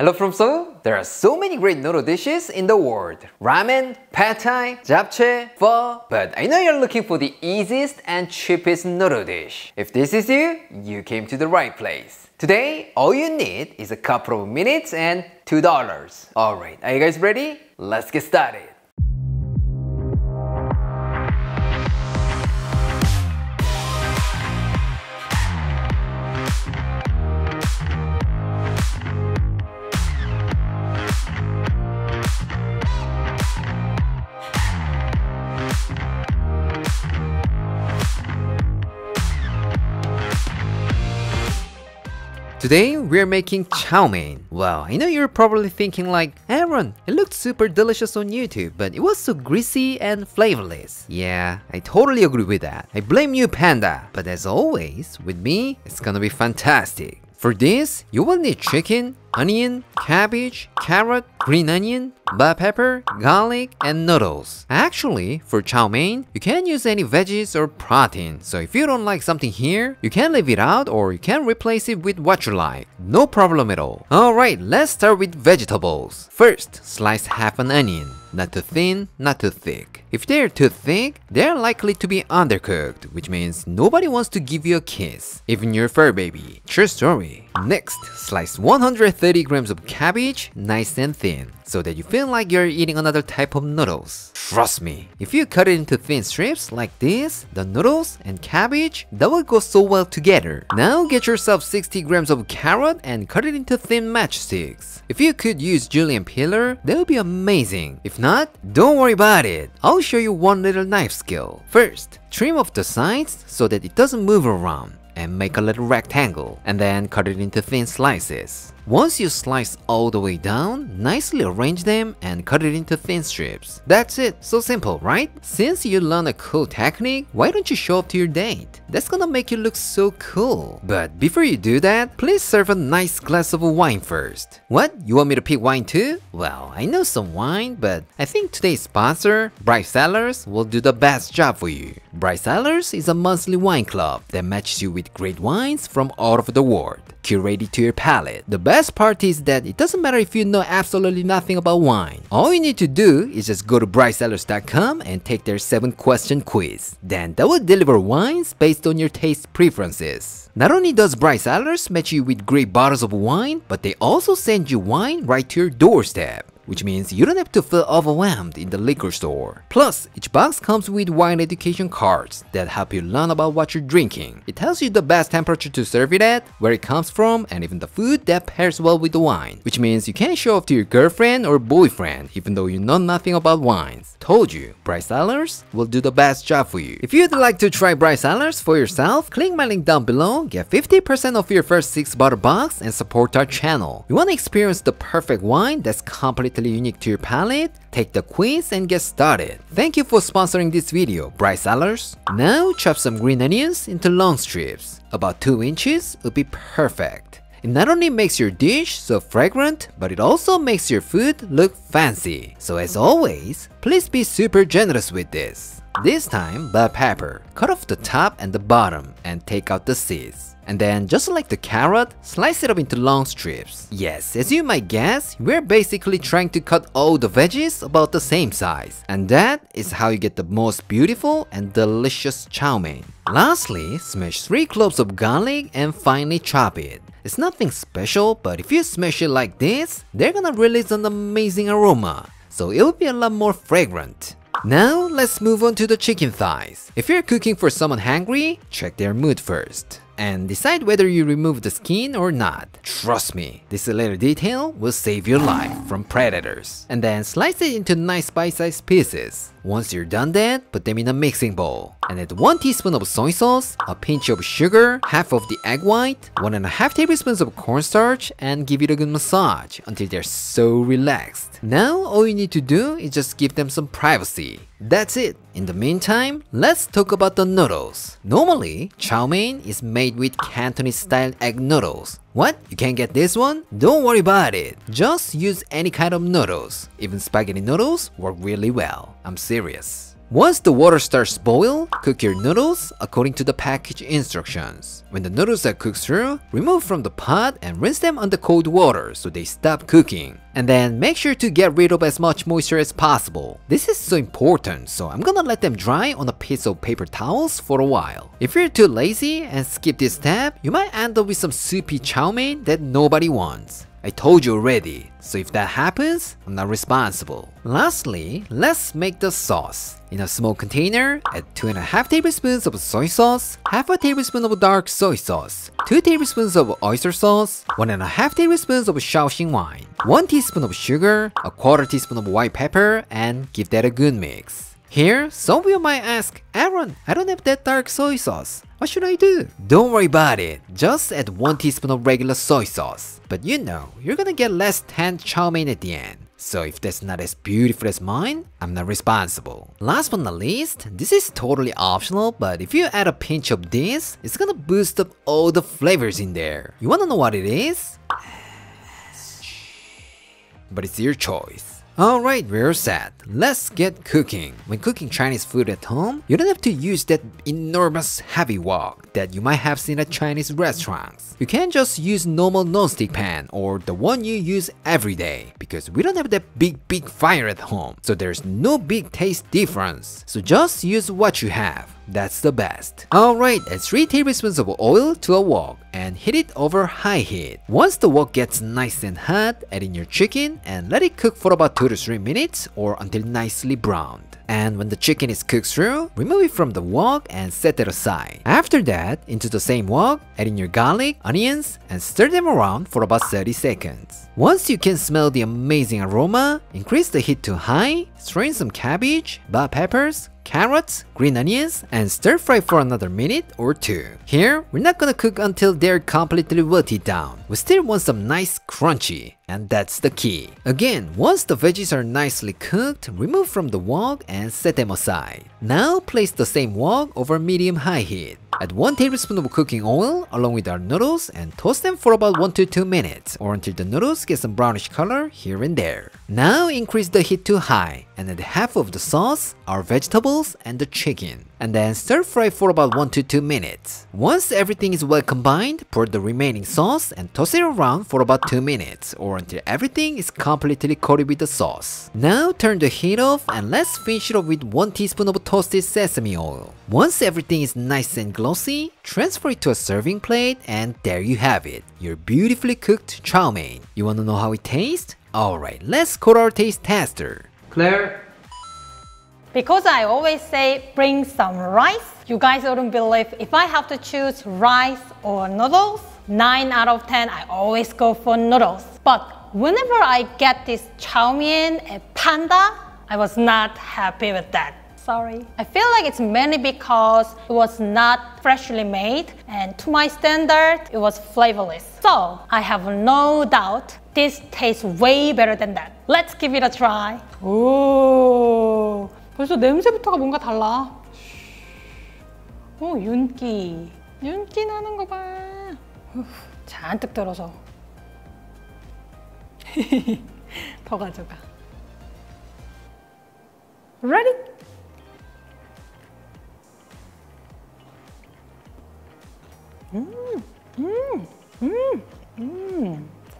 Hello from Seoul. There are so many great noodle dishes in the world. Ramen, pad thai, japchae, pho. But I know you're looking for the easiest and cheapest noodle dish. If this is you, you came to the right place. Today, all you need is a couple of minutes and $2. Alright, are you guys ready? Let's get started. Today, we're making chow mein. Well, I know you're probably thinking like, Aaron, it looked super delicious on YouTube, but it was so greasy and flavorless. Yeah, I totally agree with that. I blame you, Panda. But as always, with me, it's gonna be fantastic. For this, you will need chicken, onion, cabbage, carrot, green onion, bell pepper, garlic, and noodles. Actually, for chow mein, you can use any veggies or protein, so if you don't like something here, you can leave it out or you can replace it with what you like. No problem at all. Alright, let's start with vegetables. First, slice half an onion. Not too thin, not too thick. If they're too thick, they're likely to be undercooked, which means nobody wants to give you a kiss, even your fur baby. True story. Next, slice 130 grams of cabbage, nice and thin so that you feel like you're eating another type of noodles. Trust me, if you cut it into thin strips like this, the noodles and cabbage, that will go so well together. Now get yourself 60 grams of carrot and cut it into thin matchsticks. If you could use julienne peeler, that would be amazing. If not, don't worry about it. I'll show you one little knife skill. First, trim off the sides so that it doesn't move around and make a little rectangle and then cut it into thin slices. Once you slice all the way down, nicely arrange them and cut it into thin strips. That's it, so simple, right? Since you learned a cool technique, why don't you show up to your date? That's gonna make you look so cool. But before you do that, please serve a nice glass of wine first. What? You want me to pick wine too? Well, I know some wine, but I think today's sponsor, Bright Cellars, will do the best job for you. Bright Cellars is a monthly wine club that matches you with great wines from all over the world curated to your palate. The best part is that it doesn't matter if you know absolutely nothing about wine. All you need to do is just go to brightcellars.com and take their 7 question quiz. Then they will deliver wines based on your taste preferences. Not only does Bright Cellars match you with great bottles of wine, but they also send you wine right to your doorstep which means you don't have to feel overwhelmed in the liquor store. Plus, each box comes with wine education cards that help you learn about what you're drinking. It tells you the best temperature to serve it at, where it comes from, and even the food that pairs well with the wine, which means you can show off to your girlfriend or boyfriend even though you know nothing about wines. Told you, Bright Cellars will do the best job for you. If you'd like to try Bright Cellars for yourself, click my link down below, get 50% off your first 6 bottle box, and support our channel. You want to experience the perfect wine that's completely unique to your palate? Take the quiz and get started. Thank you for sponsoring this video, Bright Cellars. Now chop some green onions into long strips. About 2 inches would be perfect. It not only makes your dish so fragrant, but it also makes your food look fancy. So as always, please be super generous with this. This time, bell pepper. Cut off the top and the bottom and take out the seeds. And then just like the carrot, slice it up into long strips. Yes, as you might guess, we're basically trying to cut all the veggies about the same size. And that is how you get the most beautiful and delicious chow mein. Lastly, smash 3 cloves of garlic and finely chop it. It's nothing special, but if you smash it like this, they're gonna release an amazing aroma, so it'll be a lot more fragrant. Now, let's move on to the chicken thighs. If you're cooking for someone hungry, check their mood first and decide whether you remove the skin or not. Trust me, this little detail will save your life from predators. And then slice it into nice bite-sized pieces. Once you're done that, put them in a mixing bowl. And add 1 teaspoon of soy sauce, a pinch of sugar, half of the egg white, 1.5 tablespoons of cornstarch, and give it a good massage until they're so relaxed. Now, all you need to do is just give them some privacy. That's it. In the meantime, let's talk about the noodles. Normally, chow mein is made with Cantonese style egg noodles. What? You can't get this one? Don't worry about it. Just use any kind of noodles. Even spaghetti noodles work really well. I'm serious. Once the water starts boil, cook your noodles according to the package instructions. When the noodles are cooked through, remove from the pot and rinse them under cold water so they stop cooking. And then make sure to get rid of as much moisture as possible. This is so important, so I'm gonna let them dry on a piece of paper towels for a while. If you're too lazy and skip this step, you might end up with some soupy chow mein that nobody wants. I told you already, so if that happens, I'm not responsible. Lastly, let's make the sauce. In a small container, add 2.5 tablespoons of soy sauce, half a tablespoon of dark soy sauce, 2 tablespoons of oyster sauce, 1.5 tablespoons of Shaoxing wine, 1 teaspoon of sugar, a quarter teaspoon of white pepper, and give that a good mix. Here, some of you might ask, Aaron, I don't have that dark soy sauce. What should I do? Don't worry about it. Just add 1 teaspoon of regular soy sauce. But you know, you're gonna get less tanned chow mein at the end. So if that's not as beautiful as mine, I'm not responsible. Last but not least, this is totally optional, but if you add a pinch of this, it's gonna boost up all the flavors in there. You wanna know what it is? But it's your choice. Alright, we're set. Let's get cooking. When cooking Chinese food at home, you don't have to use that enormous heavy wok that you might have seen at Chinese restaurants. You can just use normal non-stick pan or the one you use every day because we don't have that big big fire at home. So there's no big taste difference. So just use what you have. That's the best. Alright, add 3 tablespoons of oil to a wok and heat it over high heat. Once the wok gets nice and hot, add in your chicken and let it cook for about 2 to 3 minutes or until nicely browned. And when the chicken is cooked through, remove it from the wok and set it aside. After that, into the same wok, add in your garlic, onions, and stir them around for about 30 seconds. Once you can smell the amazing aroma, increase the heat to high, throw in some cabbage, bell peppers, carrots, green onions, and stir fry for another minute or two. Here, we're not gonna cook until they're completely wilted down. We still want some nice crunchy, and that's the key. Again, once the veggies are nicely cooked, remove from the wok and set them aside. Now place the same wok over medium-high heat. Add 1 tablespoon of cooking oil along with our noodles and toast them for about 1 to 2 minutes or until the noodles get some brownish color here and there. Now increase the heat to high and add half of the sauce, our vegetables, and the chicken. And then stir fry for about 1 to 2 minutes. Once everything is well combined, pour the remaining sauce and toss it around for about 2 minutes or until everything is completely coated with the sauce. Now turn the heat off and let's finish it off with 1 teaspoon of toasted sesame oil. Once everything is nice and glossy, transfer it to a serving plate and there you have it, your beautifully cooked chow mein. You wanna know how it tastes? Alright, let's call our taste tester. Claire, Because I always say bring some rice, you guys wouldn't believe if I have to choose rice or noodles, 9 out of 10 I always go for noodles. But whenever I get this chow mein and panda, I was not happy with that. Sorry. I feel like it's mainly because it was not freshly made and to my standard, it was flavorless. So I have no doubt this tastes way better than that. Let's give it a try. 오, 벌써 냄새부터가 뭔가 달라. 오, 윤기. 윤기 나는 거 봐. 후, 잔뜩 들어서. 더 가져가. Ready?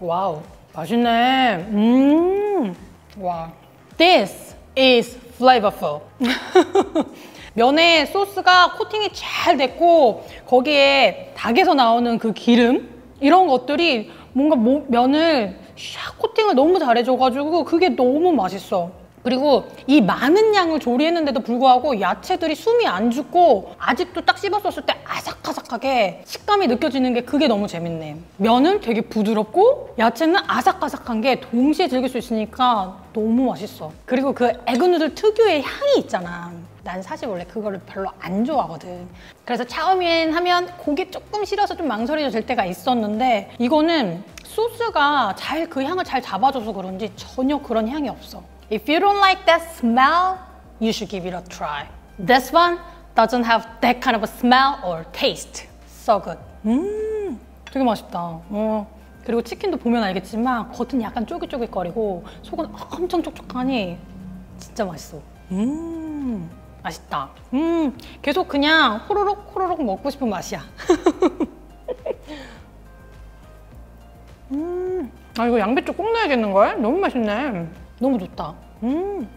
와우, 맛있네. 음, 와. This is flavorful. 면에 소스가 코팅이 잘 됐고 거기에 닭에서 나오는 그 기름 이런 것들이 뭔가 모- 면을 샥 코팅을 너무 잘해줘가지고 그게 너무 맛있어. 그리고 이 많은 양을 조리했는데도 불구하고 야채들이 숨이 안 죽고 아직도 딱 씹었었을 때 아삭아삭하게 식감이 느껴지는 게 그게 너무 재밌네. 면은 되게 부드럽고 야채는 아삭아삭한 게 동시에 즐길 수 있으니까 너무 맛있어. 그리고 그 에그누들 특유의 향이 있잖아. 난 사실 원래 그거를 별로 안 좋아하거든. 그래서 차오미엔 하면 고기 조금 싫어서 좀 망설여질 될 때가 있었는데 이거는 소스가 잘 그 향을 잘 잡아줘서 그런지 전혀 그런 향이 없어. If you don't like that smell, you should give it a try. This one doesn't have that kind of a smell or taste. So good. 음, 되게 맛있다. 어. 그리고 치킨도 보면 알겠지만 겉은 약간 쫄깃쫄깃거리고 속은 엄청 촉촉하니 진짜 맛있어. 음. 맛있다. 음, 계속 그냥 호로록 호로록 먹고 싶은 맛이야. 음, 아 이거 양배추 꼭 넣어야겠는 걸? 너무 맛있네. 너무 좋다. 음.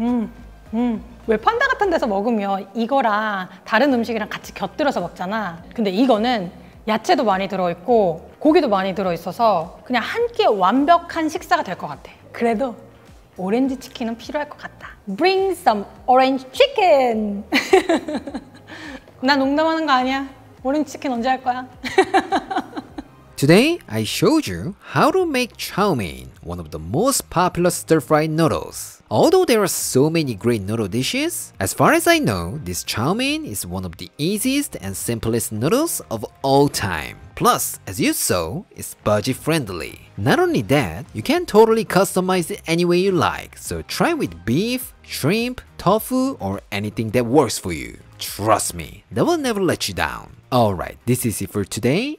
음, 음. 왜 판다 같은 데서 먹으면 이거랑 다른 음식이랑 같이 곁들여서 먹잖아. 근데 이거는 야채도 많이 들어있고 고기도 많이 들어있어서 그냥 한 끼에 완벽한 식사가 될 것 같아. 그래도 오렌지 치킨은 필요할 것 같다. Bring some orange chicken. 나 농담하는 거 아니야. 오렌지 치킨 언제 할 거야? Today, I showed you how to make chow mein, one of the most popular stir-fried noodles. Although there are so many great noodle dishes, as far as I know, this chow mein is one of the easiest and simplest noodles of all time. Plus, as you saw, it's budget friendly. Not only that, you can totally customize it any way you like, so try with beef, shrimp, tofu, or anything that works for you. Trust me, they will never let you down. Alright, this is it for today,